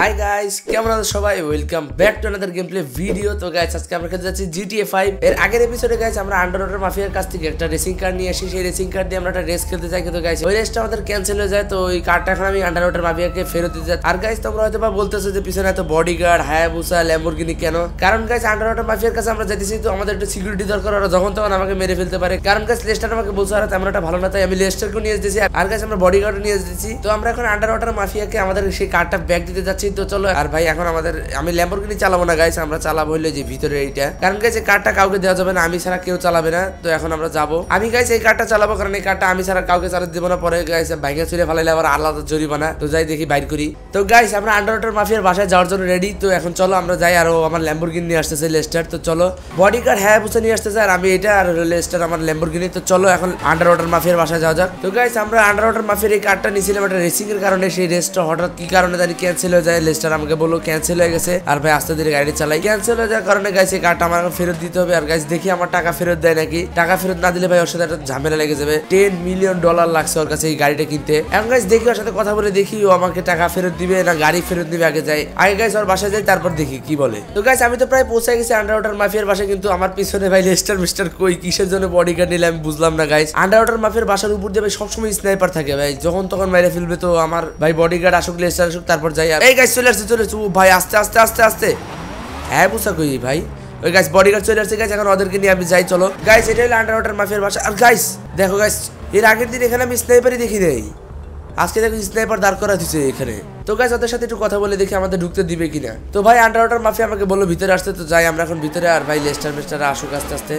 Hi guys কেমন আছো সবাই? Welcome back to another game play video তো গাইস আজকে আমরা খেলতে যাচ্ছি জিটিএ ফাইভ এর আগের এপিসোডে গাইস আমরা আন্ডারওয়াটার মাফিয়ার কাছ থেকে একটা রেসিং কার নিয়ে আসি সেই রেসিং কার দিয়ে আমরা একটা রেস খেলতে চাই। কিন্তু গাইস ওই রেসটা আমাদের ক্যান্সেল হয়ে যায়। তো ওই কারটা এখন আমি আন্ডারওয়াটার মাফিয়াকে ফেরত দিতে যাই আর গাইস তোমরা হয়তো বা বলতেছো যে পিছনে এত বডিগার্ড হায়াবুসা ল্যাম্বরগিনি কেন? কারণ গাইস আন্ডারওয়াটার মাফিয়ার কাছে আমরা যেতেছি তো আমাদের একটু সিকিউরিটি দরকার। ওরা যখন তখন আমাকে মেরে ফেলতে পারে। কারণ গাইস লেস্টার আমাকে বলছে, আর, তেমন একটা ভালো না, তাই আমি লেস্টারকে নিয়ে এসেছি। আর গাইস আমরা বডিগার্ড নিয়ে এসেছি। তো আমরা এখন আন্ডারওয়াটার মাফিয়াকে আমাদের সেই কারটা ব্যাগ দিতে যাচ্ছি। তো চলো আর ভাই, এখন আমাদের আমি ল্যাম্বরগিনি চালাবো না গাইস আমরা চালাবো হইল যে ভিতরে এইটা। কারণ এই কারটা কাউকে দেওয়া যাবে না, আমি ছাড়া কেউ চালাবে না, তো এখন আমরা যাব। আমি গাইস এই কারটা চালাবো, কারণ এই কারটা আমি ছাড়া কাউকে চালাতে দেবো না। পরে গাইস ভাইকে চুরে ফেলাইলে আবার আলাদা জরিমানা। তো যাই দেখি, বাইর করি। তো গাইস আমরা আন্ডারওয়াটার মাফিয়ার বাসায় যাওয়ার জন্য রেডি তো এখন চলো, আমরা যাই, আর আমার ল্যাম্বরগিনি নিয়ে আসতেছে লেস্টার তো চলো। বডি কার হ্যাঁ বুঝে নিয়ে আসতেছে, আর আমি এটা আর লেস্টার আমার ল্যাম্বরগিনি তো চলো এখন আন্ডারওয়াটার মাফিয়ার বাসায় যাওয়া যাক। তো গাইস আমরা আন্ডার আন্ডারওয়াটার মাফিয়ার এই কারটা নিয়েছিলাম একটা রেসিং এর কারণে, সেই রেসটা হঠাৎ কি কারণে জানি ক্যান্সেল হয়ে যায়। লেস্টার আমাকে বলল ক্যান্সেল হয়ে গেছে। আর ভাই, আস্তে ধীরে গাড়ি চালাই। ক্যান্সেল হয়ে যাওয়ার কারণে গাইস এই কারটা আমার ফেরত দিতে হবে। আর গাইস দেখি আমার টাকা ফেরত দেয় নাকি। টাকা ফেরত না দিলে ভাই, ওর সাথে একটা ঝামেলা লেগে যাবে। টেন মিলিয়ন ডলার লাগছে ওর কাছে এই গাড়িটা কিনতে। এখন গাইস দেখি ওর সাথে কথা বলে দেখি, ও আমাকে টাকা ফেরত দিবে না গাড়ি ফেরত দিবে, আগে যাই। আগে গাইস ওর বাসায় যাই, তারপর দেখি কি বলে। তো গাইস আমি তো প্রায় পৌঁছে গেছি আন্ডারওয়াটার মাফিয়ার বাসায়, কিন্তু আমার পিছনে ভাই লেস্টার মিস্টার কই, কিসের জন্য বডিগার্ড নিলে আমি বুঝলাম না গাইস আন্ডারওয়াটার মাফিয়ার বাসার উপর দিয়ে ভাই, সবসময় স্নাইপার থাকে ভাই। যখন তখন মেরে ফেলবে তো আমার ভাই বডিগার্ড আসুক লেস্টার আসুক, তারপর যাই। এই গাইস চলে আসছে চলে আসছে। ও ভাই, আস্তে আস্তে আস্তে আস্তে। হ্যাঁ বুঝা কই, ভাই? ওই গাইস বডিগার্ড চলে আসছে গাইস এখন ওদেরকে নিয়ে আমি যাই, চলো। গাইস এটা হলো আন্ডার ওয়াটার মাফিয়ার বাসা আর গাইস দেখো গাইস এর আগের দিন এখানে আমি স্নাইপারই দেখি নেই। আজকে দেখো স্নাইপার দাঁড় করা দিচ্ছে এখানে। তো গাইস ওদের সাথে একটু কথা বলে দেখি আমাদের ঢুকতে দিবে কিনা। তো ভাই আন্ডার ওয়াটার মাফিয়া আমাকে বলল ভিতরে আসতে, তো যাই, আমরা এখন ভিতরে। আর ভাই, লেস্টার মেস্টার আসুক আস্তে আস্তে।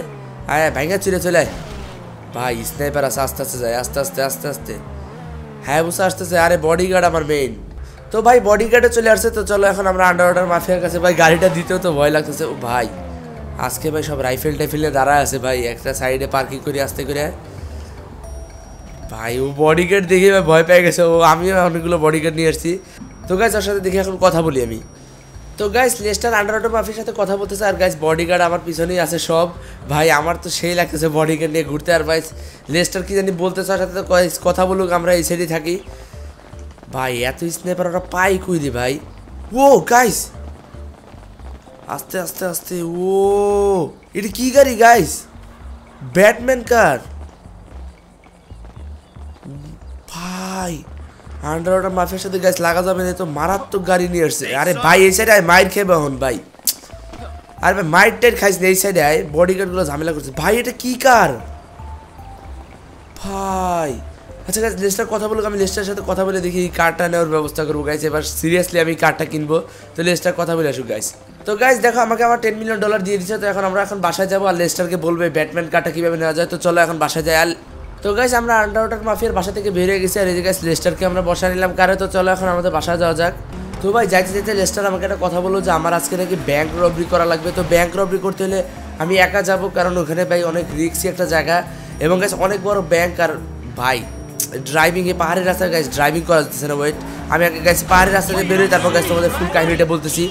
আয় ভাইঙ্গা চলে চলে আয়। ভাই স্নাইপার আছে, আস্তে আস্তে যায় আস্তে আস্তে আস্তে আস্তে। হ্যাঁ বুঝতে আসতেছে আরে বডিগার্ড আমার মেইন তো ভাই বডি গার্ডে চলে আসছে, তো চলো এখন আমরা আন্ডারওয়াটার মাফিয়ার কাছে। ভাই, গাড়িটা দিতেও তো ভয় লাগতেছে। ও ভাই, আজকে ভাই সব রাইফেল টাইফেলে দাঁড়ায় আছে ভাই। একটা সাইডে পার্কিং করে, আসতে করে। ভাই, ও বডিগার্ড দেখে ভাই ভয় পেয়ে গেছে। ও, আমিও অনেকগুলো বডিগার্ড নিয়ে আসছি। তো গাইস ওর সাথে দেখে এখন কথা বলি আমি। তো গাইস লেস্টার আন্ডারওয়াটার মাফির সাথে কথা বলতেছে। আর গাইস বডিগার্ড আমার পিছনেই আছে সব। ভাই, আমার তো সেই লাগতেছে বডিগার্ড নিয়ে ঘুরতে। আর ভাই লেস্টার কি জানি বলতেছে, ওর সাথে তো কথা বলুক, আমরা এই সাইডে থাকি। ভাই, এত স্নেপার ওরা পাই কই রে ভাই? ও গাইস আস্তে আস্তে আস্তে ও এটা কি গাড়ি গাইস ব্যাটম্যান কার? ভাই আন্ডারওয়াটার মাফিয়ার সাথে গাছ লাগা যাবে না তো মারাত্মক গাড়ি নিয়ে আসছে। আরে ভাই, এই সাইডে আয়, মাইর খেয়ে এখন, ভাই। আরে ভাই, মাইর টাইর খাইস এই সাইডে আয় বডিগার্ডগুলো ঝামেলা করছে। ভাই, এটা কি কার? ভাই আচ্ছা গাছ লেস্টার কথা বলুক, আমি লেস্টার সাথে কথা বলে দেখি এই কারটা নেওয়ার ব্যবস্থা করব গাইস এবার সিরিয়াসলি আমি কারটা কিনবো। তো লেস্টার কথা বলে আসুক গাইস তো গাইস দেখো, আমাকে আমার টেন মিলিয়ন ডলার দিয়ে দিচ্ছে, তো এখন আমরা এখন বাসায় যাব। আর লেস্টারকে বলবে ব্যাটম্যান কারটা কীভাবে নেওয়া যায়? তো চলো এখন বাসায় যাই। আর তো গাইস আমরা আন্ডারওয়াটার মাফিয়ার বাসা থেকে বেরিয়ে গেছি। আর এই যে গাইস লেস্টারকে আমরা বসা নিলাম কারে, তো চলো এখন আমাদের বাসায় যাওয়া যাক। তো ভাই, যাইতে যেতে লেস্টার আমাকে একটা কথা বলল যে, আমার আজকে নাকি ব্যাংক রবরি করা লাগবে। তো ব্যাংক রবরি করতে হলে আমি একা যাব, কারণ ওখানে ভাই অনেক রিক্সি একটা জায়গা। এবং গাইস অনেক বড় ব্যাংক আর ভাই ড্রাইভিং এ পাহাড়ের রাস্তায় গাইস ড্রাইভিং করা যাচ্ছে না ওয়েট আমি আগে গাইস পাহাড়ের রাস্তা দিয়ে বেরোই, তারপর গাইস তোমাদের ফুল কাহিনীটা বলতেছি।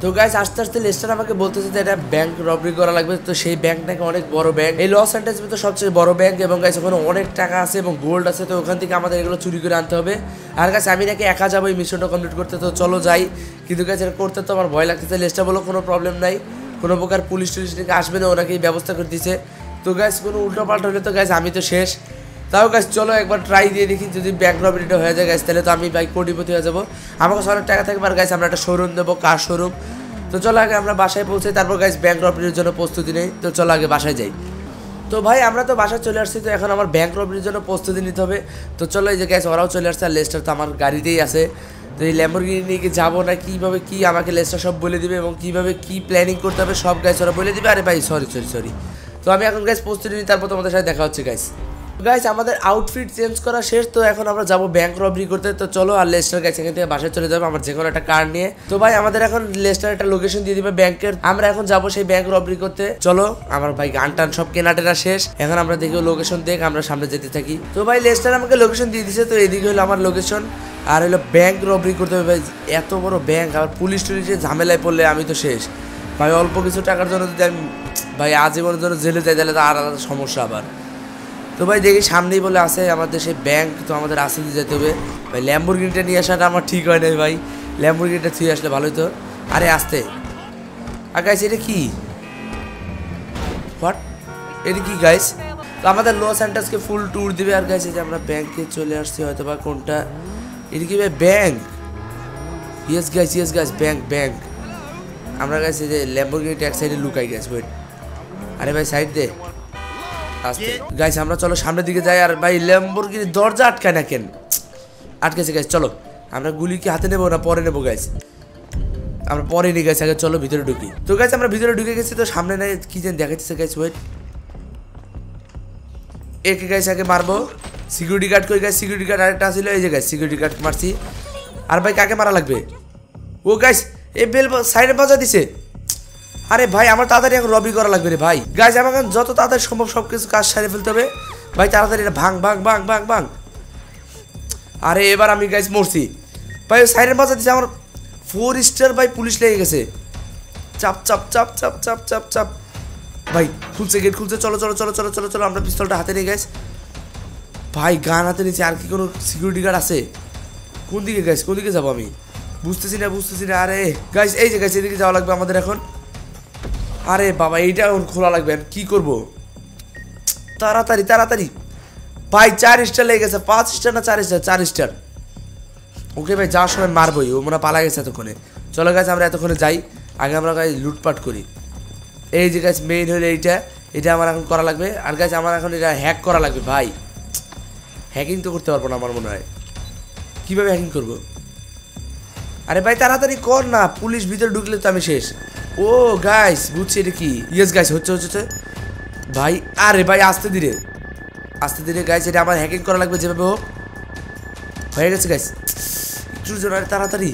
তো গাইস আস্তে আস্তে লেস্টার আমাকে বলতেছে যে এটা ব্যাংক রবরি করা লাগবে। তো সেই ব্যাংক নাকি অনেক বড় ব্যাংক এই লস অ্যান্ডেস তো সবচেয়ে বড় ব্যাংক এবং গাইস ওখানে অনেক টাকা আছে এবং গোল্ড আছে, তো ওখান থেকে আমাদের এগুলো চুরি করে আনতে হবে। আর গাইস আমি নাকি একা যাব এই মিশনটা কমপ্লিট করতে, তো চলো যাই। কিন্তু গাইস এটা করতে তো আমার ভয় লাগতেছে। লেস্টার বলো কোনো প্রবলেম নাই। কোনো প্রকার পুলিশ টুলিশ নাকি আসবে না, ওনাকে ব্যবস্থা করে দিচ্ছে তো গাইস কোনো উল্টো পাল্টা হলে তো গাইস আমি তো শেষ। তাও গাছ চলো একবার ট্রাই দিয়ে দেখি যদি ব্যাংক রবারিটা হয়ে যায় গাছ তাহলে তো আমি বাইক কোটিপতি হয়ে যাব। আমার কাছে অনেক টাকা থাকবে, আর গাছ আমরা একটা শোরুম দেবো কার শোরুম তো চলো আগে আমরা বাসায় পৌঁছে, তারপর গাছ ব্যাংক রবারির জন্য প্রস্তুতি নেই। তো চলো আগে বাসায় যাই। তো ভাই, আমরা তো বাসায় চলে আসছি, তো এখন আমার ব্যাংক রবারির জন্য প্রস্তুতি নিতে হবে। তো চলো এই যে গ্যাস ওরাও চলে আসছে, আর লেস্টার তো আমার গাড়িতেই আছে। তো এই ল্যাম্বরগিনি নিয়ে কি যাব না, কীভাবে কী আমাকে লেস্টার সব বলে দিবে এবং কীভাবে কী প্ল্যানিং করতে হবে, সব গাছ ওরা বলে দিবে। আরে ভাই সরি সরি সরি তো আমি এখন গ্যাস প্রস্তুতি নিই, তারপর তোমাদের সাথে দেখা হচ্ছে গাইস গাইস আমাদের আউটফিট চেঞ্জ করা শেষ, তো এখন আমরা যাব ব্যাংক রবরি করতে। তো চলো, আর লেস্টার গাইস এখান থেকে বাসায় চলে যাব, আমার যে কোনো একটা কার নিয়ে। তো ভাই, আমাদের এখন লেস্টার একটা লোকেশন দিয়ে দিবে ব্যাংকের আমরা এখন যাব সেই ব্যাংক রবরি করতে। চলো, আমার ভাই গান টান সব কেনাটেনা শেষ। এখন আমরা দেখি লোকেশন দেখ, আমরা সামনে যেতে থাকি। তো ভাই লেস্টার আমাকে লোকেশন দিয়ে দিছে, তো এদিকে হলো আমার লোকেশন আর হলো ব্যাংক রবরি করতে হবে ভাই, এত বড় ব্যাংক আর পুলিশ টুলিশে ঝামেলায় পড়লে আমি তো শেষ। ভাই, অল্প কিছু টাকার জন্য যদি আমি, ভাই, আজীবনের জন্য জেলে যাই, তাহলে তো আর সমস্যা আবার। তো ভাই দেখি সামনেই বলে আছে আমাদের সেই ব্যাংক তো আমাদের আসে দিয়ে যেতে হবে। ভাই ল্যাম্বোর্গিনিটা নিয়ে আসাটা আমার ঠিক হয় নাই ভাই। ল্যাম্বোর্গিনিটা থুয়ে আসলে ভালোই তো। আরে আসতে। আর গাইস এটা কি? হোয়াট এটা কি গাইস তো আমাদের লস অ্যান্টাসকে ফুল ট্যুর দিবে। আর এই যে আমরা ব্যাংকে চলে আসছি হয়তো বা কোনটা? এটা কি ভাই bank yes guys yes guys bank bank আমরা গাইছি যে ল্যাম্বোর্গিনিটা এক সাইডে লুকাই গেছে ওয়েট আরে ভাই সাইড দে আস্তে গাইস আমরা চলো সামনের দিকে যাই আর ভাই ল্যাম্বোর্গিনি দরজা আটকায় না কেন? আটকেছে গাইস চলো। আমরা গুলি কি হাতে নেব না পরে নেব গাইস আমরা পরে নিয়ে গেছি আগে চলো ভিতরে ঢুকি। তো গাইস আমরা ভিতরে ঢুকে গেছি তো সামনে নাই, কি যেন দেখাচ্ছে গাইস ওয়েট একে গাইস আগে মারবো। সিকিউরিটি গার্ড কই গাইস সিকিউরিটি গার্ড আরেকটা ছিল এই যে গাইস সিকিউরিটি গার্ড মারছি। আর ভাই, কাকে মারা লাগবে? ও গাইস এ বেল সাইডে বাজা দিছে। আরে ভাই, আমার তাড়াতাড়ি এখন রবি করা লাগবে রে ভাই। গাইস আমার এখন যত তাড়াতাড়ি সম্ভব সব কিছু কাজ সারে ফেলতে হবে। ভাই, তাড়াতাড়ি এটা ভাঙ ভাঙ ভাঙ ভাঙ ভাঙ। আরে, এবার আমি গাইস মরছি। ভাই সাইডের বাজা দিছে আমার ফোর স্টার ভাই, পুলিশ লেগে গেছে। চাপ চাপ চাপ চাপ চাপ চাপ চাপ। ভাই, খুলছে গেট খুলছে। চলো চলো চলো চলো চলো চলো, আমরা পিস্তলটা হাতে নিয়ে গেছি ভাই, গান হাতে নিয়েছি, আর কি কোনো সিকিউরিটি গার্ড আছে? কোন দিকে গাইস কোন দিকে যাব আমি? বুঝতেছি না বুঝতেছি না। আরে গাইস এই যে গাইস এদিকে যাওয়া লাগবে আমাদের এখন। আরে বাবা, এইটা এখন খোলা লাগবে আমি কি করব? তাড়াতাড়ি তাড়াতাড়ি। ভাই, চার স্টার লেগে গেছে, পাঁচ স্টার না চার স্টার চার স্টার ওকে ভাই, যাওয়ার সময় মারবই, ও মনে পালা গেছে এতক্ষণে। চলো গাছ আমরা এতক্ষণে যাই। আগে আমরা গাছ লুটপাট করি। এই যে গাছ মেইন হলো এইটা, এটা আমার এখন করা লাগবে। আর গাছ আমার এখন এটা হ্যাক করা লাগবে, ভাই। হ্যাকিং তো করতে পারব না আমার মনে হয়। কীভাবে হ্যাকিং করব? আরে ভাই, তাড়াতাড়ি কর না, পুলিশ ভিতরে ঢুকলে তো আমি শেষ। ও গাইস বুঝছি এটা কি? ইয়েস গাইস হচ্ছে হচ্ছে ভাই, আরে ভাই, আস্তে ধীরে। আস্তে ধীরে গাইস এটা আমার হ্যাকিং করা লাগবে যেভাবে হোক। হয়ে গেছে গাইস একটু আরে তাড়াতাড়ি।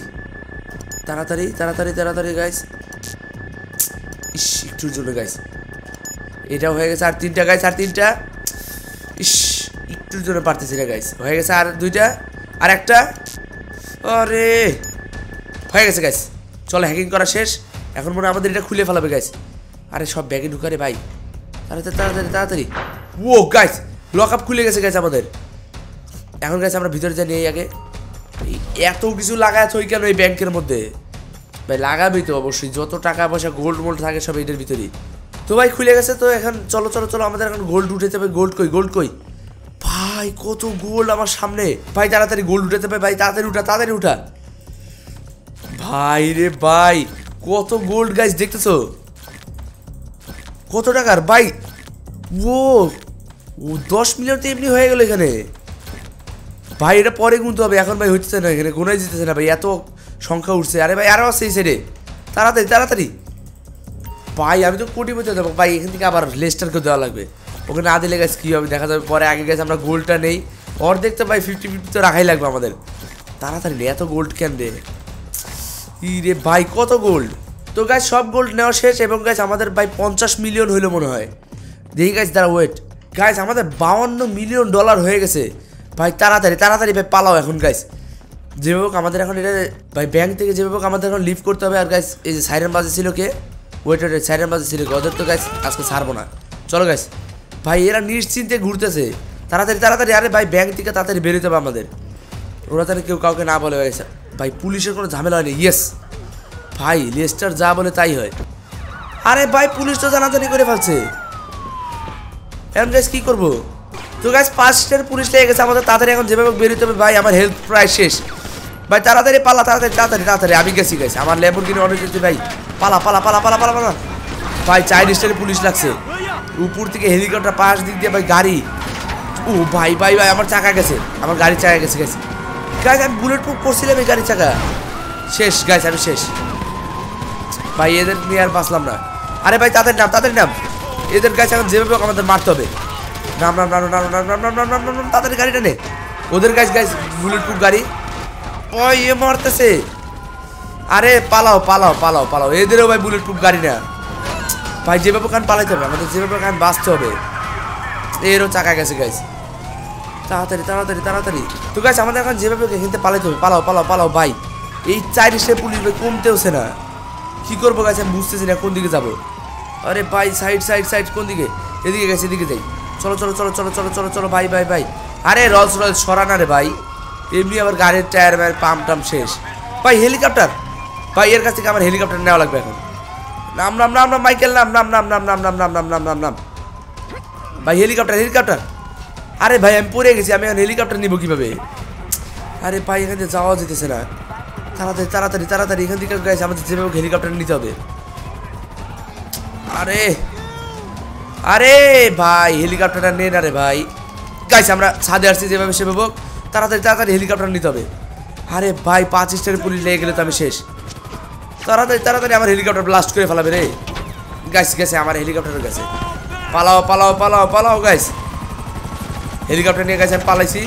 তাড়াতাড়ি তাড়াতাড়ি তাড়াতাড়ি গাইস ইস একটুর জন্য গাইস এটাও হয়ে গেছে আর তিনটা গাইস আর তিনটা। ইস একটুর জন্য পারতেছি না গাইস হয়ে গেছে আর দুইটা, আর একটা। আরে! হয়ে গেছে গাইস চলো হ্যাকিং করা শেষ। এখন মনে আমাদের এটা খুলে ফেলাবে গাইস আরে সব ব্যাগে ঢুকারে ভাই। তাড়াতাড়ি তাড়াতাড়ি তাড়াতাড়ি। ও গাইস লক আপ খুলে গেছে গাইস আমাদের। এখন গাইস আমরা ভিতরে যাই নিয়ে আগে। এত কিছু লাগায় ওই কেন এই ব্যাংকের মধ্যে? ভাই লাগাবি তো অবশ্যই। যত টাকা পয়সা গোল্ড মোল্ড থাকে, সব এটার ভিতরেই। তো ভাই, খুলে গেছে তো, এখন চলো চলো চলো, আমাদের এখন গোল্ড উঠেতে হবে। গোল্ড কই গোল্ড কই? ভাই, কত গোল্ড আমার সামনে। ভাই, তাড়াতাড়ি গোল্ড উঠাতে হবে, ভাই, তাড়াতাড়ি উঠা তাড়াতাড়ি উঠা। ভাই রে ভাই কত গোল্ড গাইস দেখতেছো? কত টাকার? ভাই, ও ও, দশ মিলিয়ন তো এমনি হয়ে গেল এখানে। ভাই, এটা পরে গুনতে হবে, এখন ভাই হচ্ছে না, এখানে গোনাই যেতেছে না, ভাই, এত সংখ্যা উঠছে। আরে ভাই আরও আছে এই সাইডে তাড়াতাড়ি তাড়াতাড়ি। ভাই, আমি তো কোটি বলতে দেবো ভাই, এখান থেকে আবার লেস্টারকে দেওয়া লাগবে। ওকে না দিলে গেছে কী হবে? দেখা যাবে পরে, আগে গেছে আমরা গোল্ডটা নেই। অর্ধেক তো ভাই ফিফটি ফিফটি তো রাখাই লাগবে আমাদের। তাড়াতাড়ি এত গোল্ড কেন রে? ই রে ভাই, কত গোল্ড তো গাছ সব গোল্ড নেওয়া শেষ এবং গাছ আমাদের ভাই পঞ্চাশ মিলিয়ন হইল মনে হয়। দেখি গাছ দাঁড়া ওয়েট গাইস আমাদের বাউন্ন মিলিয়ন ডলার হয়ে গেছে। ভাই, তাড়াতাড়ি তাড়াতাড়ি ভাই, পালাও এখন গাইস যেভাবে হোক, আমাদের এখন এটা, ভাই ব্যাংক থেকে যেভাবে হোক, আমাদের এখন লিভ করতে হবে। আর গাইস এই যে সাইরেন বাজে ছিল কে? ওয়েট ওয়েট সাইরেন বাজে ছিল কে? ওদের তো গাইস আজকে ছাড়বো না। চলো গাইস ভাই, এরা নিশ্চিন্তে ঘুরতেছে। তাড়াতাড়ি তাড়াতাড়ি, আরে ভাই ব্যাংক থেকে তাড়াতাড়ি বেরোতে হবে আমাদের। ওরা তাহলে কেউ কাউকে না বলে গেছে ভাই পুলিশের কোনো ঝামেলা হয়নি। ইয়েস ভাই, লেস্টার যা বলে তাই হয়। আরে ভাই, পুলিশ তো জানাজানি করে ফেলছে। এখন গাইস কি করব? তো গাইস পাঁচটার পুলিশ লেগে গেছে আমাদের, তাড়াতাড়ি এখন যেভাবে বেরোতে হবে ভাই, আমার হেলথ প্রায় শেষ। ভাই, তাড়াতাড়ি পালা, তাড়াতাড়ি তাড়াতাড়ি তাড়াতাড়ি। আমি গেছি গেছি আমার লেবুর কিনে অনেক যেতে ভাই। পালা পালা পালা পালা পালা পালা। ভাই চার স্টারে পুলিশ লাগছে। উপর থেকে হেলিকপ্টার পাশ দিক দিয়ে ভাই, গাড়ি। ও ভাই ভাই ভাই, আমার চাকা গেছে। আমার গাড়ির চাকা গেছে গেছে গাছ আমি বুলেট প্রুফ করছিলাম এই গাড়ির চাকা শেষ গাছ আমি শেষ ভাই এদের নিয়ে আর বাঁচলাম না আরে ভাই তাদের নাম তাদের নাম এদের গাছ এখন যেভাবে হোক আমাদের মারতে হবে নাম নাম নাম নাম নাম নাম নাম নাম নাম নাম তাদের গাড়িটা নে ওদের গাছ গাছ বুলেট প্রুফ গাড়ি ওই এ মারতেছে আরে পালাও পালাও পালাও পালাও এদেরও ভাই বুলেট প্রুফ গাড়ি না ভাই যেভাবে কান পালাইতে হবে আমাদের যেভাবে কান বাঁচতে হবে এরও চাকা গেছে গাইস তাড়াতাড়ি তাড়াতাড়ি তাড়াতাড়ি তো গাছ আমাদের এখন যেভাবে এখান পালাইতে হবে পালাও পালাও পালাও ভাই এই চারিশে পুলিশ ভাই কমতেওছে না কি করব গাছ আমি বুঝতেছি না কোন দিকে যাব আরে ভাই সাইড সাইড সাইড কোন দিকে এদিকে গেছে এদিকে যাই চলো চলো চলো চলো চলো চলো চলো ভাই ভাই ভাই আরে রলস রয়েস সরা না রে ভাই এমনি আবার গাড়ির টায়ার ম্যার পাম্প টাম শেষ ভাই হেলিকপ্টার ভাই এর কাছ থেকে আমার হেলিকপ্টার নেওয়া লাগবে এখন নাম নাম নাম নাম মাইকেল নাম নাম নাম নাম নাম নাম নাম নাম নাম নাম নাম ভাই হেলিকপ্টার হেলিকপ্টার আরে ভাই, আমি পড়ে গেছি, আমি এখন হেলিকপ্টার নিব কীভাবে? আরে ভাই, এখান থেকে যাওয়া যেতেছে না। তাড়াতাড়ি তাড়াতাড়ি তাড়াতাড়ি, এখান থেকে গাইছে আমাদের যেভাবে হেলিকপ্টার নিতে হবে। আরে আরে ভাই হেলিকপ্টারটা নে না রে ভাই। গাইছে আমরা ছাদে আসছি, যেভাবে সেভাবে তাড়াতাড়ি তাড়াতাড়ি হেলিকপ্টার নিতে হবে। আরে ভাই, পাঁচ স্টারের পুলিশ লেগে গেলে তো আমি শেষ। তাড়াতাড়ি তাড়াতাড়ি আমার হেলিকপ্টার ব্লাস্ট করে ফেলাবে রে। গাইস গেছে, আমার হেলিকপ্টার গেছে। পালাও পালাও পালাও পালাও গাইস হেলিকপ্টার নিয়ে গেছে আমি পালাইছি।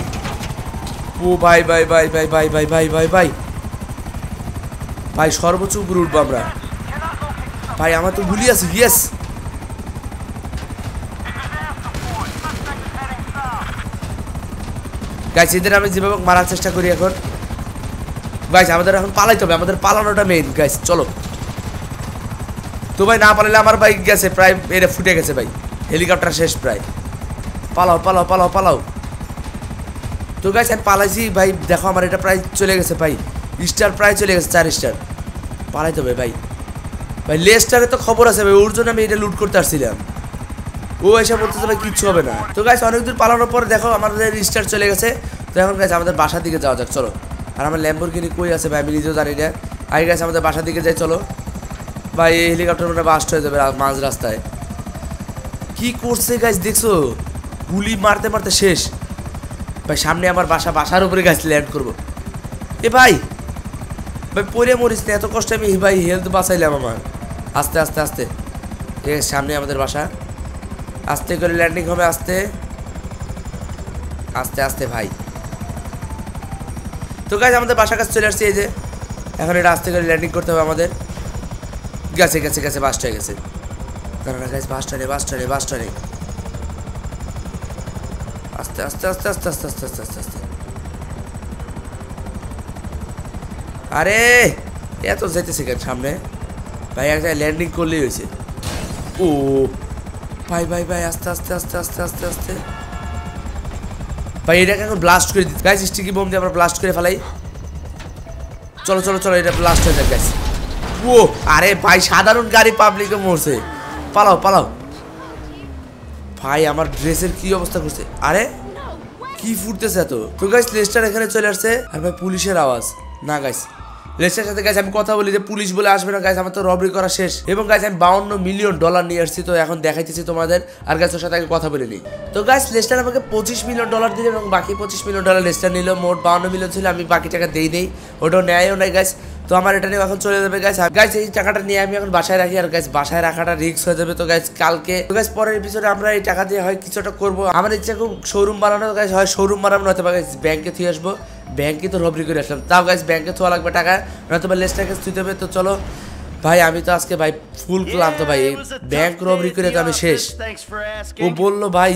ও ভাই ভাই ভাই ভাই ভাই ভাই ভাই ভাই ভাই। ভাই, সর্বোচ্চ উপরে উঠবো আমরা। ভাই, আমার তো ভুলি আছে ইয়েস গাইস এদের আমি যেভাবে মারার চেষ্টা করি এখন। গাইস আমাদের এখন পালাইতে হবে, আমাদের পালানোটা মেইন গাইস চলো। তো ভাই, না পালালে আমার বাইক গেছে, প্রায় এরে ফুটে গেছে ভাই। হেলিকপ্টার শেষ প্রায়। পালাও পালাও পালাও পালাও। তো গাইস আমি পালাইছি, ভাই, দেখো আমার এটা প্রায় চলে গেছে, ভাই। স্টার প্রায় চলে গেছে, চার স্টার পালাইতে হবে, ভাই। ভাই লেস্টারে তো খবর আছে, ভাই, ওর জন্য আমি এটা লুট করতে আসছিলাম। ও এসে বলতেছে, ভাই, কিচ্ছু হবে না। তো গাইস অনেক দূর পালানোর পর দেখো আমাদের স্টার চলে গেছে। তো এখন গাইস আমাদের বাসার দিকে যাওয়া যাক, চলো। আর আমার ল্যাম্বোরগিনি কই আছে, ভাই, আমি নিজেও জানি না। আগে গেছে আমাদের বাসার দিকে যাই, চলো। ভাই, এই হেলিকপ্টার মানে বাস্ট হয়ে যাবে, মাঝ রাস্তায়। কি করছে গাইস দেখছ? গুলি মারতে মারতে শেষ। ভাই, সামনে আমার বাসা, বাসার উপরে গাছ ল্যান্ড করব। এ ভাই ভাই পরে মরিস না, এত কষ্ট আমি ভাই হেলথ বাঁচাইলাম আমার। আস্তে আস্তে আস্তে। এ, সামনে আমাদের বাসা। আস্তে করে ল্যান্ডিং হবে, আস্তে। আস্তে আস্তে ভাই। তো গাছ আমাদের বাসা কাছে চলে আসছে, এই যে। এখন এটা আস্তে করে ল্যান্ডিং করতে হবে আমাদের। গেছে গেছে গেছে বাসটা গেছে। দাঁড়ানো গাছ বাসটা নেই বাসটা নেই বাসটা নেই আস্তে আস্তে আস্তে আস্তে আস্তে আস্তে আস্তে আস্তে আস্তে আরে এত যেতেছে কেন সামনে ভাই এক জায়গায় ল্যান্ডিং করলেই হয়েছে ও ভাই ভাই ভাই আস্তে আস্তে আস্তে আস্তে আস্তে আস্তে ভাই এটাকে এখন ব্লাস্ট করে দিতে গাইস স্টিকি বোম দিয়ে আমরা ব্লাস্ট করে ফেলাই চলো চলো চলো এটা ব্লাস্ট হয়ে যাক গাইস ও আরে ভাই সাধারণ গাড়ি পাবলিকে মরছে পালাও পালাও ভাই আমার ড্রেসের কি অবস্থা করছে আরে কি ফুটতেছে এত? তো গাইস লেস্টার এখানে চলে আসছে। আর ভাই, পুলিশের আওয়াজ। না গাইস লেস্টার সাথে গাইস আমি কথা বলি যে পুলিশ বলে আসবে না গাইস আমার তো রবরি করা শেষ। এবং গাইছে আমি বাউন্ন মিলিয়ন ডলার নিয়ে আসছি, তো এখন দেখাইতেছি তোমাদের। আর গাছ ওর সাথে আগে কথা বলে নিই। তো গাইস লেস্টার আমাকে পঁচিশ মিলিয়ন ডলার দিল এবং বাকি পঁচিশ মিলিয়ন ডলার লেস্টার নিল। মোট বাউন্ন মিলিয়ন ছিল, আমি বাকি টাকা দেই দেই ওটাও নেয়ও নাই গাইস তো আমার এটা নিয়ে এখন চলে যাবে গাইস গাইস এই টাকাটা নিয়ে আমি এখন বাসায় রাখি। আর গাইস বাসায় রাখাটা রিস্ক হয়ে যাবে তো গাইস কালকে। তো গাইস পরের এপিসোডে আমরা এই টাকা দিয়ে হয় কিছুটা করব। আমার ইচ্ছা খুব শোরুম বানানো গাইস হয় শোরুম বানানো নয়তো বা গাইস ব্যাংকে থুয়ে আসব। ব্যাংকে তো রবরি করে আসলাম। তাও গাইস ব্যাংকে থোয়া লাগবে টাকা, নয়তো বা লেস কাছে থুইতে হবে। তো, চলো, ভাই, আমি তো আজকে, ভাই ফুল ক্লান্ত, ভাই। ব্যাংক রবরি করে তো আমি শেষ। ও বলল, ভাই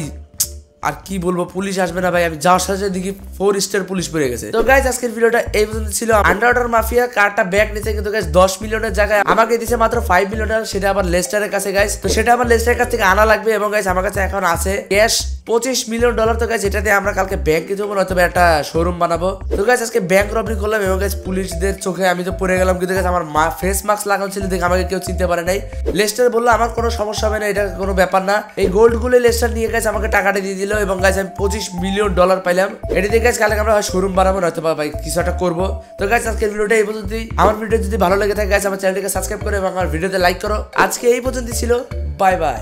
আর কি বলব, পুলিশ আসবে না ভাই। আমি যাওয়ার সাথে দেখি ফোর স্টার পুলিশ পড়ে গেছে। তো গাইজ আজকের ভিডিওটা এই পর্যন্ত ছিল। আন্ডারওয়াটার মাফিয়া কারটা ব্যাগ নিতে কিন্তু গাইজ দশ মিলিয়নের জায়গায় আমাকে দিছে মাত্র ফাইভ মিলিয়ন সেটা আবার লেস্টারের কাছে গাইজ তো সেটা আমার লেস্টারের কাছ থেকে আনা লাগবে এবং গাইজ আমার কাছে এখন আছে ক্যাশ পঁচিশ মিলিয়ন ডলার তো গাইজ এটা দিয়ে আমরা কালকে ব্যাংকে যাব নয়তো একটা শোরুম বানাবো। তো গাইজ আজকে ব্যাংক রবরি করলাম এবং গাইজ পুলিশদের চোখে আমি তো পড়ে গেলাম, কিন্তু গাইজ আমার মা ফেস মাস্ক লাগানো ছিল, দেখে আমাকে কেউ চিনতে পারে নাই। লেস্টার বলল, আমার কোনো সমস্যা হবে না, এটা কোনো ব্যাপার না। এই গোল্ডগুলো লেস্টার নিয়ে গেছে আমাকে টাকাটা দিয়ে দিল এবং গাইজ আমি পঁচিশ মিলিয়ন ডলার পাইলাম। এটা দিয়ে গাইজ কালকে আমরা হয় শোরুম বানাবো নয়তো ভাই, কিছু একটা করব। তো গাইজ আজকের ভিডিওটা এই পর্যন্তই। আমার ভিডিও যদি ভালো লেগে থাকে গাইজ আমার চ্যানেলটিকে সাবস্ক্রাইব করো এবং আমার ভিডিওতে লাইক করো। আজকে এই পর্যন্তই ছিল। Bye bye